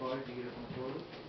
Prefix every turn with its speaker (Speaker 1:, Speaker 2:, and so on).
Speaker 1: embora de igreja como.